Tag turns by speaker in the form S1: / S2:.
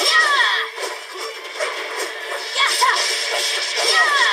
S1: Yeah! Yeah!